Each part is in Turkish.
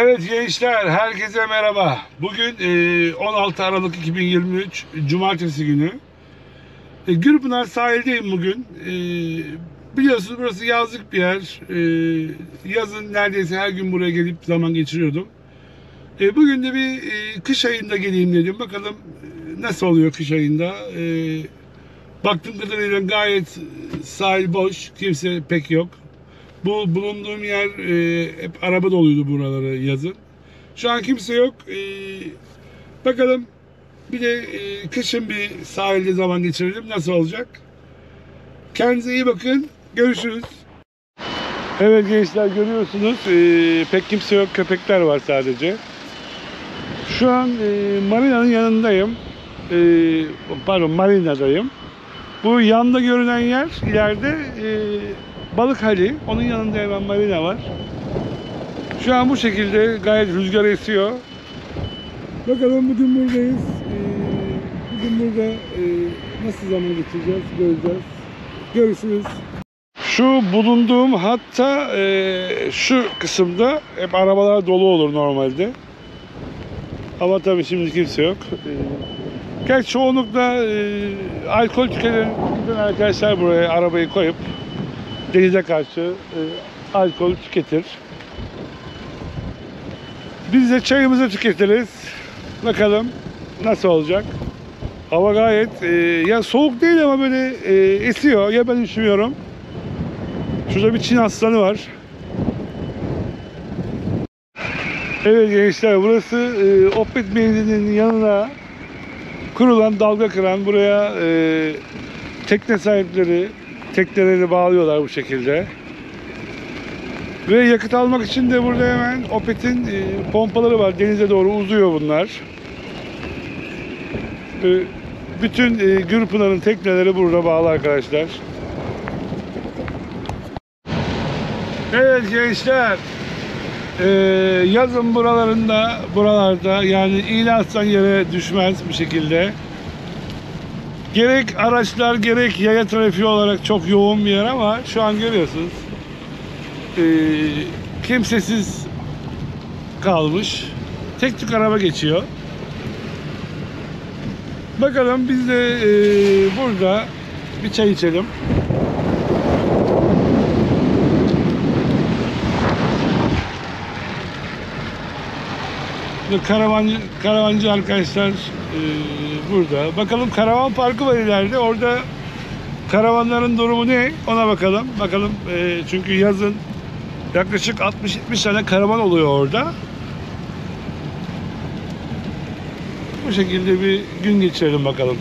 Evet gençler, herkese merhaba. Bugün e, 16 Aralık 2023 Cumartesi günü. E, Gürpınar sahildeyim bugün. E, biliyorsunuz burası yazlık bir yer. E, yazın neredeyse her gün buraya gelip zaman geçiriyordum. E, bugün de bir e, kış ayında geleyim dedim. Bakalım e, nasıl oluyor kış ayında. E, baktığım kadarıyla gayet sahil boş, kimse pek yok. Bu bulunduğum yer e, hep araba doluydu buraları yazın. Şu an kimse yok. E, bakalım bir de e, kışın bir sahilde zaman geçirelim. Nasıl olacak? Kendinize iyi bakın. Görüşürüz. Evet gençler görüyorsunuz. e, pek kimse yok. Köpekler var sadece. Şu an e, marinanın yanındayım. E, pardon marinadayım. Bu yanda görünen yer ileride e, Balık Hali. Onun yanında hemen marina var. Şu an bu şekilde gayet rüzgar esiyor. Bakalım bugün buradayız. Ee, bugün burada e, nasıl zaman geçireceğiz göreceğiz. Görüşürüz. Şu bulunduğum hatta e, şu kısımda hep arabalar dolu olur normalde. Ama tabii şimdi kimse yok. E, gerçi çoğunlukla e, alkol tüketen arkadaşlar buraya arabayı koyup denize karşı e, alkol tüketir. Biz de çayımızı tüketiriz. Bakalım nasıl olacak. Hava gayet e, ya soğuk değil ama böyle e, esiyor. Ya ben üşümüyorum. Şurada bir Çin aslanı var. Evet gençler burası e, Opet Meydanı'nın yanına kurulan dalga kıran buraya e, tekne sahipleri tekneleri bağlıyorlar bu şekilde. Ve yakıt almak için de burada hemen Opet'in e, pompaları var. Denize doğru uzuyor bunlar. E, bütün e, Gürpınar'ın tekneleri burada bağlı arkadaşlar. Evet gençler. Yazın buralarında, buralarda yani iğne atsan yere düşmez bir şekilde. Gerek araçlar gerek yaya trafiği olarak çok yoğun bir yer ama şu an görüyorsunuz. Ee, kimsesiz kalmış. Tek tük araba geçiyor. Bakalım biz de e, burada bir çay içelim. Ve Karavancı, karavancı arkadaşlar e, burada. Bakalım karavan parkı var ileride. Orada karavanların durumu ne? Ona bakalım. Bakalım e, çünkü yazın yaklaşık 60-70 tane karavan oluyor orada. Bu şekilde bir gün geçirelim bakalım.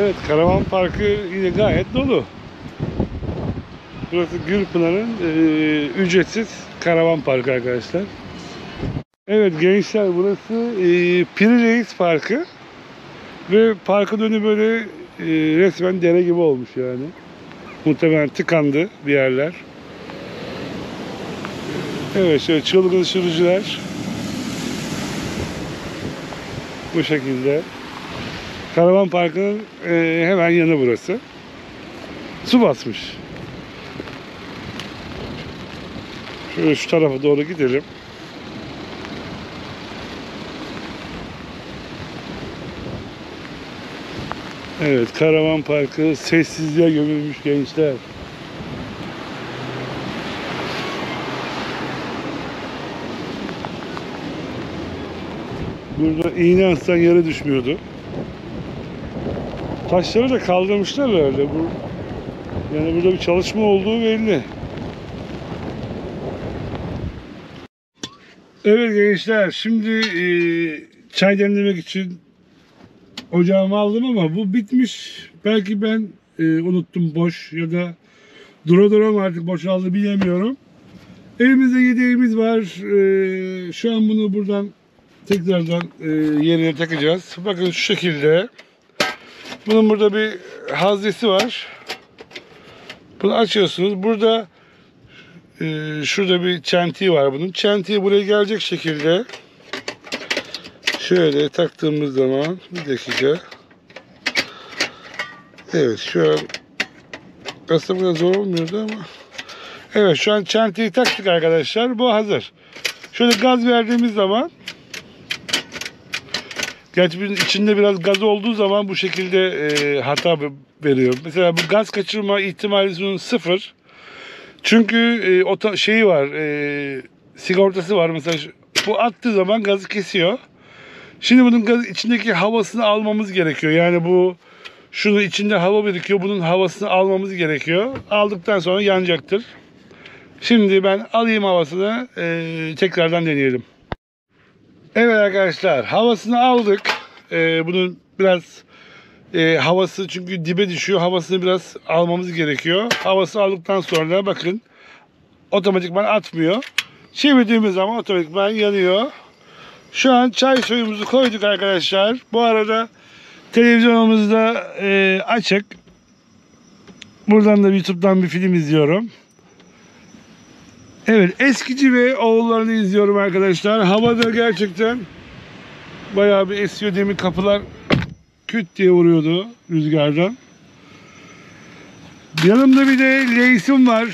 Evet, karavan parkı yine gayet dolu. Burası Gülpınar'ın e, ücretsiz karavan parkı arkadaşlar. Evet gençler burası e, Piri Reis Parkı. Ve parkın önü böyle e, resmen dere gibi olmuş yani. Muhtemelen tıkandı bir yerler. Evet şöyle çılgın sürücüler. Bu şekilde. Karavan Parkı'nın e, hemen yanı burası. Su basmış. Şöyle şu tarafa doğru gidelim. Evet, Karavan Parkı sessizliğe gömülmüş gençler. Burada iğne atsan yere düşmüyordu. Taşları da kaldırmışlar herhalde. Bu, yani burada bir çalışma olduğu belli. Evet gençler şimdi e, çay demlemek için ocağımı aldım ama bu bitmiş. Belki ben e, unuttum boş ya da dura dura mı artık boşaldı bilemiyorum. Elimizde yedeğimiz var. E, şu an bunu buradan tekrardan e, yerine takacağız. Bakın şu şekilde. Bunun burada bir haznesi var. Bunu açıyorsunuz. Burada Ee, şurada bir çentiği var bunun. Çentiği buraya gelecek şekilde şöyle taktığımız zaman bir dakika. Evet şu an aslında biraz zor olmuyordu ama Evet şu an çentiği taktık arkadaşlar. Bu hazır. Şöyle gaz verdiğimiz zaman Gerçi bunun içinde biraz gaz olduğu zaman bu şekilde e, hata veriyor. Mesela bu gaz kaçırma ihtimali sıfır. Çünkü e, oto, şeyi var, e, sigortası var. Mesela bu attığı zaman gazı kesiyor. Şimdi bunun gaz, içindeki havasını almamız gerekiyor. Yani bu şunun içinde hava birikiyor. Bunun havasını almamız gerekiyor. Aldıktan sonra yanacaktır. Şimdi ben alayım havasını. e, tekrardan deneyelim. Evet arkadaşlar havasını aldık. Ee, bunun biraz e, havası çünkü dibe düşüyor. Havasını biraz almamız gerekiyor. Havası aldıktan sonra bakın otomatikman atmıyor. Çevirdiğimiz zaman otomatikman yanıyor. Şu an çay suyumuzu koyduk arkadaşlar. Bu arada televizyonumuz da e, açık. Buradan da YouTube'dan bir film izliyorum. Evet eskici ve oğullarını izliyorum arkadaşlar. Havada gerçekten bayağı bir esiyor demin kapılar küt diye vuruyordu rüzgardan. Yanımda bir de Leysim var.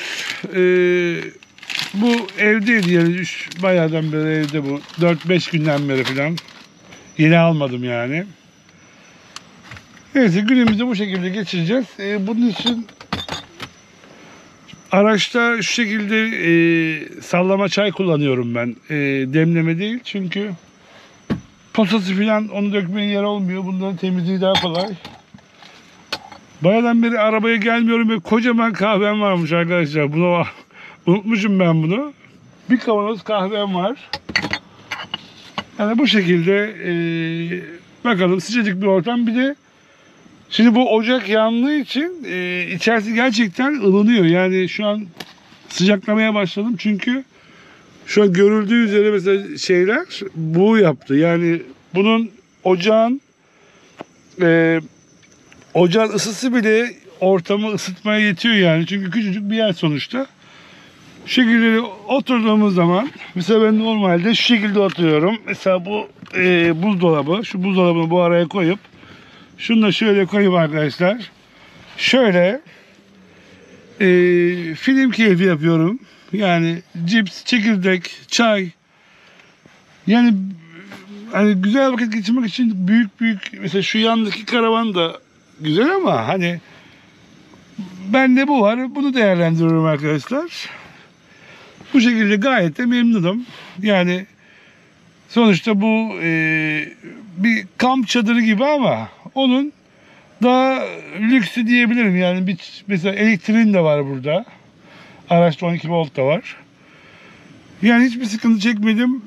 Ee, bu evdeydi yani üç, bayağıdan beri evde bu. 4-5 günden beri falan. Yeni almadım yani. Neyse günümüzü bu şekilde geçireceğiz. Ee, bunun için Araçta şu şekilde e, sallama çay kullanıyorum ben. E, demleme değil çünkü posası falan onu dökmeye yer olmuyor. Bunların temizliği daha kolay. Bayadan beri arabaya gelmiyorum ve kocaman kahvem varmış arkadaşlar. Bunu unutmuşum ben bunu. Bir kavanoz kahvem var. Yani bu şekilde e, bakalım sıcacık bir ortam. Bir de Şimdi bu ocak yandığı için e, içerisi gerçekten ılınıyor. Yani şu an sıcaklamaya başladım çünkü şu an görüldüğü üzere mesela şeyler bu yaptı. Yani bunun ocağın e, ocağın ısısı bile ortamı ısıtmaya yetiyor yani. Çünkü küçücük bir yer sonuçta. Şu şekilde oturduğumuz zaman mesela ben normalde şu şekilde oturuyorum. Mesela bu e, buzdolabı, şu buzdolabını bu araya koyup şunu da şöyle koyayım arkadaşlar. Şöyle e, film keyfi yapıyorum. Yani cips, çekirdek, çay. Yani hani güzel vakit geçirmek için büyük büyük mesela şu yandaki karavan da güzel ama hani bende bu var. Bunu değerlendiriyorum arkadaşlar. Bu şekilde gayet de memnunum. Yani sonuçta bu e, bir kamp çadırı gibi ama onun daha lüksü diyebilirim. Yani bir, mesela elektriğin de var burada. Araçta 12 volt da var. Yani hiçbir sıkıntı çekmedim.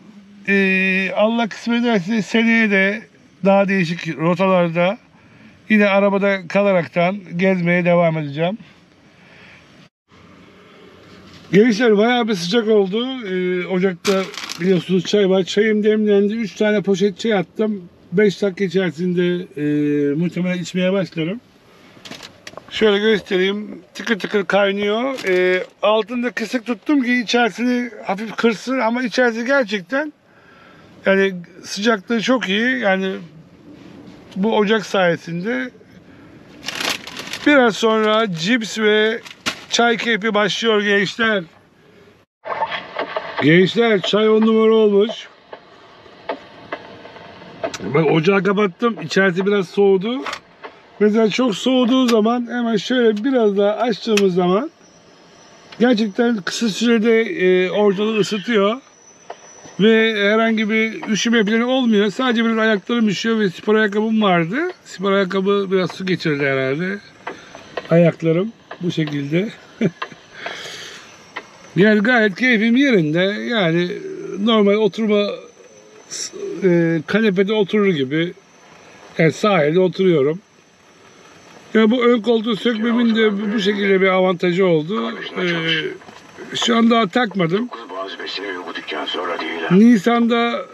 Ee, Allah kısmet ederse seneye de daha değişik rotalarda yine arabada kalaraktan gezmeye devam edeceğim. Gençler bayağı bir sıcak oldu. Ee, ocakta biliyorsunuz çay var. Çayım demlendi. 3 tane poşet çay attım. 5 dakika içerisinde e, muhtemelen içmeye başlarım. Şöyle göstereyim. Tıkır tıkır kaynıyor. E, altında kısık tuttum ki içerisini hafif kırsın ama içerisi gerçekten yani sıcaklığı çok iyi. Yani bu ocak sayesinde biraz sonra cips ve çay keyfi başlıyor gençler. Gençler çay on numara olmuş. Ben ocağı kapattım. İçerisi biraz soğudu. Mesela çok soğuduğu zaman hemen şöyle biraz daha açtığımız zaman gerçekten kısa sürede e, ortalığı ısıtıyor. Ve herhangi bir üşüme falan olmuyor. Sadece biraz ayaklarım üşüyor ve spor ayakkabım vardı. Spor ayakkabı biraz su geçirdi herhalde. Ayaklarım bu şekilde. yani gayet keyfim yerinde. Yani normal oturma e, kanepede oturur gibi yani sahilde oturuyorum. Ya bu ön koltuğu sökmemin de bu- şekilde bir avantajı oldu. E, şu an daha takmadım. Nisan'da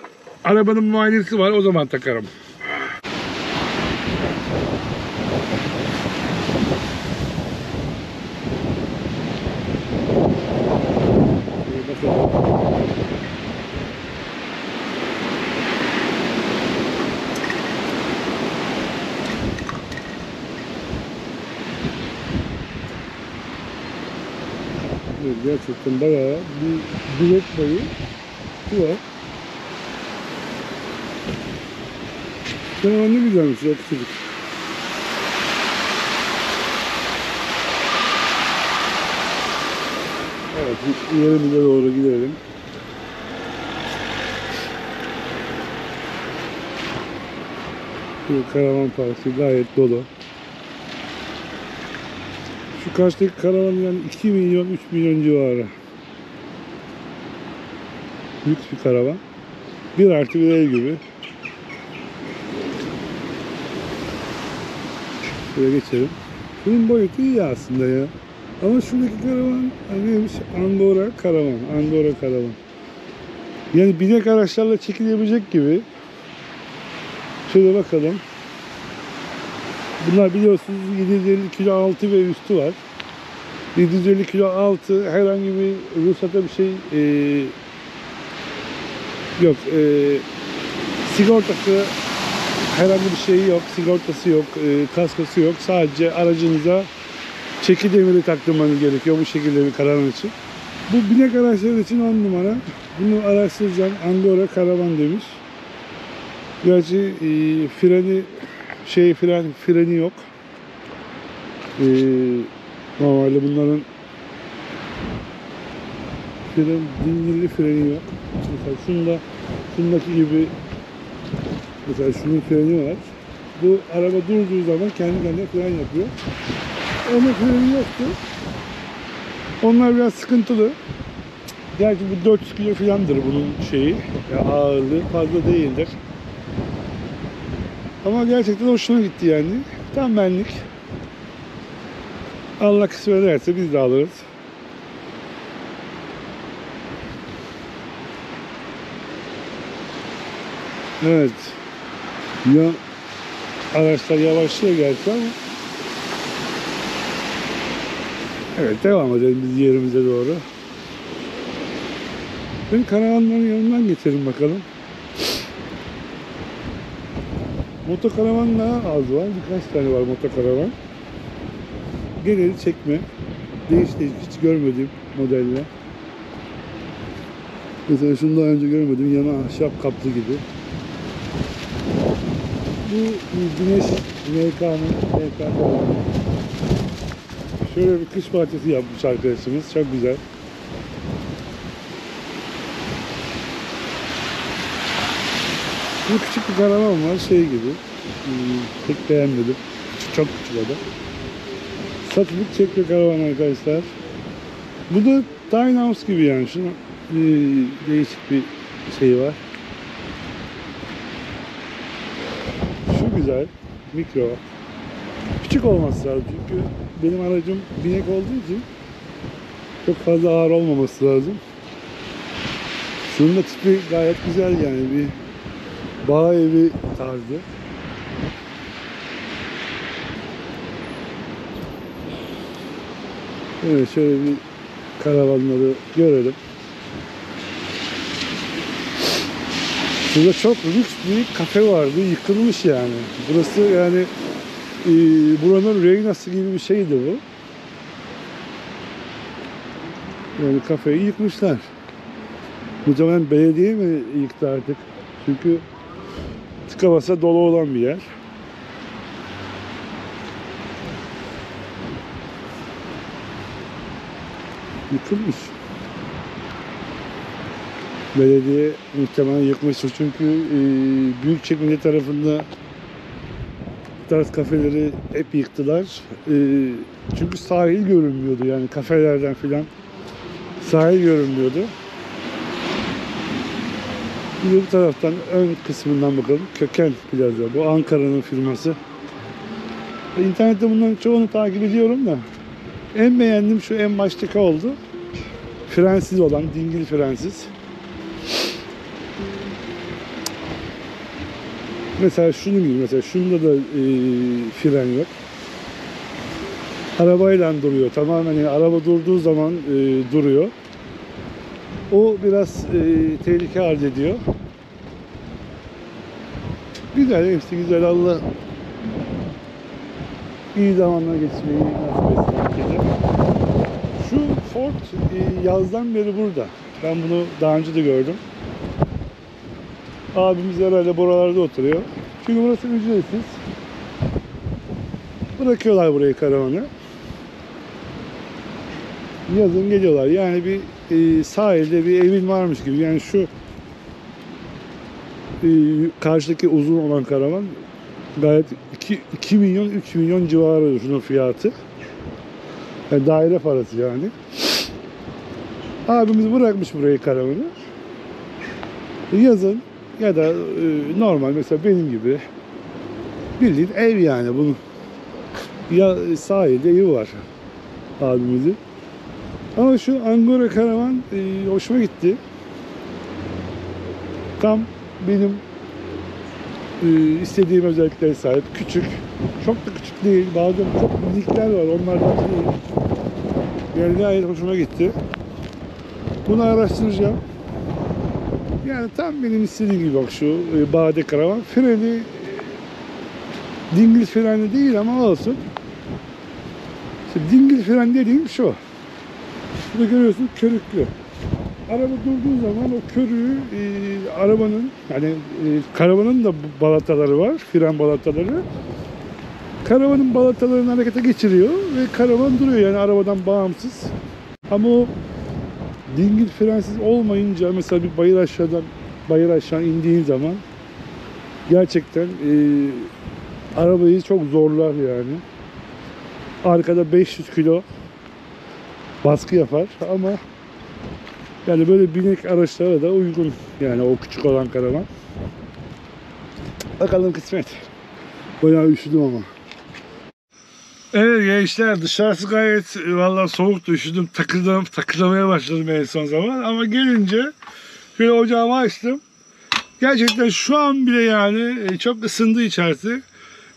arabanın muayenesi var o zaman takarım. Gerçekten bayağı bir bilek boyu. Karavan ne güzelmiş ya küçücük. Evet, yerimize doğru gidelim. Bu karavan parkı gayet dolu. Şu karşıdaki karavan yani 2 milyon 3 milyon civarı. Lüks bir karavan. Bir artı bir ev gibi. Şöyle geçelim. Bunun boyutu iyi aslında ya. Ama şuradaki karavan neymiş? Angora karavan. Angora karavan. Yani binek araçlarla çekilebilecek gibi. Şöyle bakalım. Bunlar biliyorsunuz 750 kilo altı ve üstü var. 750 kilo altı herhangi bir ruhsata bir şey eee, yok. eee, sigortası herhangi bir şeyi yok. Sigortası yok. eee, kaskosu yok. Sadece aracınıza çeki demiri taktırmanız gerekiyor bu şekilde bir karavan için. Bu binek araçları için 10 numara. Bunu araştıracağım. Angora karavan demiş. Gerçi eee, freni şey fren freni yok. Ee, normalde bunların fren dingilli freni yok. Mesela şunda şundaki gibi mesela şunun freni var. Bu araba durduğu zaman kendi kendine fren yapıyor. Onun freni yoktu. Onlar biraz sıkıntılı. Gerçi bu 400 kilo falandır bunun şeyi. Ya ağırlığı fazla değildir. Ama gerçekten hoşuma gitti yani. Tam benlik. Allah kısmet ederse biz de alırız. Evet. Ya araçlar yavaşlıyor gerçi ama Evet devam edelim biz yerimize doğru. Ben karavanların yanından geçelim bakalım. Motokaravan daha az var. Birkaç tane var motokaravan. Geneli çekme. Değiş değiş hiç görmediğim modelle. Mesela şunu daha önce görmedim. Yana ahşap kaplı gibi. Bu güneş MK'nın MK karavanı. Şöyle bir kış bahçesi yapmış arkadaşımız. Çok güzel. Bu küçük bir karavan var şey gibi. Hmm, pek beğenmedim. Çok küçük o da. Satılık çekme karavan arkadaşlar. Bu da tiny house gibi yani. Şuna e, değişik bir şey var. Şu güzel. Mikro. Küçük olması lazım çünkü benim aracım binek olduğu için çok fazla ağır olmaması lazım. Şunun da tipi gayet güzel yani bir bağ evi tarzı. Evet şöyle bir karavanları görelim. Burada çok lüks bir kafe vardı. Yıkılmış yani. Burası yani e, buranın reynası gibi bir şeydi bu. Yani kafeyi yıkmışlar. Muhtemelen belediye mi yıktı artık? Çünkü tıka basa dolu olan bir yer. Yıkılmış. Belediye muhtemelen yıkmıştır çünkü e, Büyükçekmece tarafında tarz kafeleri hep yıktılar. E, çünkü sahil görünmüyordu yani kafelerden filan sahil görünmüyordu. Bu taraftan ön kısmından bakalım. Köken Plaza. Bu Ankara'nın firması. İnternette bunların çoğunu takip ediyorum da en beğendiğim şu en baştaki oldu. Frensiz olan, dingil frensiz. Mesela şunun gibi mesela şunda da e, fren yok. Arabayla duruyor. Tamamen yani araba durduğu zaman e, duruyor. O biraz e, tehlike arz ediyor. Güzel, hepsi güzel. Allah iyi zamanlar geçirmeyi nasip etsin. Ford e, yazdan beri burada. Ben bunu daha önce de gördüm. Abimiz herhalde buralarda oturuyor. Çünkü burası ücretsiz. Bırakıyorlar burayı karavanı. Yazın geliyorlar. Yani bir e, sahilde bir evin varmış gibi. Yani şu e, karşıdaki uzun olan karavan gayet 2, 2 milyon 3 milyon civarı şunun fiyatı. Yani daire parası yani. Abimiz bırakmış burayı karavanı. Yazın ya da e, normal mesela benim gibi bildiğin ev yani bunun. Ya sahilde evi var abimizin. Ama şu Angora karavan e, hoşuma gitti. Tam benim e, istediğim özelliklere sahip. Küçük. Çok da küçük değil. Bazen çok minikler var. Onlardan değil. Yani gayet hoşuma gitti. Bunu araştıracağım. Yani tam benim istediğim gibi bak şu e, Bade karavan. Freni e, dingil freni değil ama olsun. İşte dingil fren dediğim şu. Şurada görüyorsun körüklü. Araba durduğu zaman o körüğü e, arabanın yani e, karavanın da balataları var, fren balataları. Karavanın balatalarını harekete geçiriyor ve karavan duruyor yani arabadan bağımsız. Ama o dingil frensiz olmayınca mesela bir bayır aşağıdan bayır aşağı indiğin zaman gerçekten e, arabayı çok zorlar yani. Arkada 500 kilo baskı yapar ama yani böyle binek araçlara da uygun yani o küçük olan karavan. Bakalım kısmet. Bayağı üşüdüm ama. Evet gençler dışarısı gayet valla soğuktu üşüdüm takıldım, takılamaya başladım en son zaman ama gelince şöyle ocağımı açtım. Gerçekten şu an bile yani e, çok ısındı içerisi.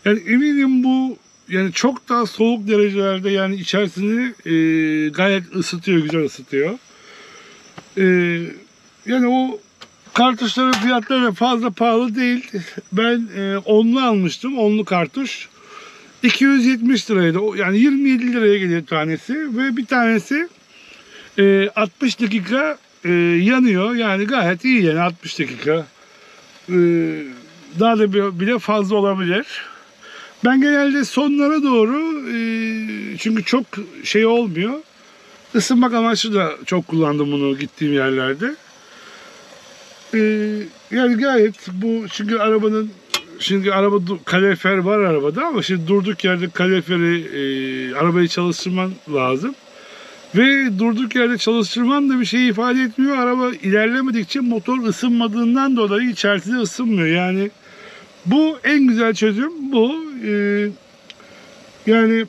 Yani eminim bu yani çok daha soğuk derecelerde yani içerisini e, gayet ısıtıyor, güzel ısıtıyor. E, yani o kartuşların fiyatları fazla pahalı değil. Ben e, onlu almıştım, onlu kartuş. 270 liraydı. Yani 27 liraya geliyor tanesi ve bir tanesi e, 60 dakika e, yanıyor. Yani gayet iyi yani 60 dakika. E, daha da bile fazla olabilir. Ben genelde sonlara doğru e, çünkü çok şey olmuyor. Isınmak amaçlı da çok kullandım bunu gittiğim yerlerde. E, yani gayet bu çünkü arabanın şimdi araba kalorifer var arabada ama şimdi durduk yerde kaloriferi e, arabayı çalıştırman lazım. Ve durduk yerde çalıştırman da bir şey ifade etmiyor. Araba ilerlemedikçe motor ısınmadığından dolayı içerisi ısınmıyor. Yani bu en güzel çözüm bu. Ee, yani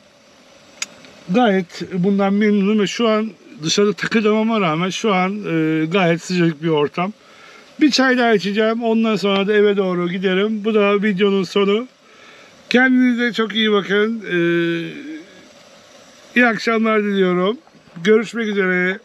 gayet bundan memnunum ve şu an dışarıda takılmama rağmen şu an e, gayet sıcak bir ortam. Bir çay daha içeceğim. Ondan sonra da eve doğru giderim. Bu da videonun sonu. Kendinize çok iyi bakın. Ee, iyi akşamlar diliyorum. Görüşmek üzere.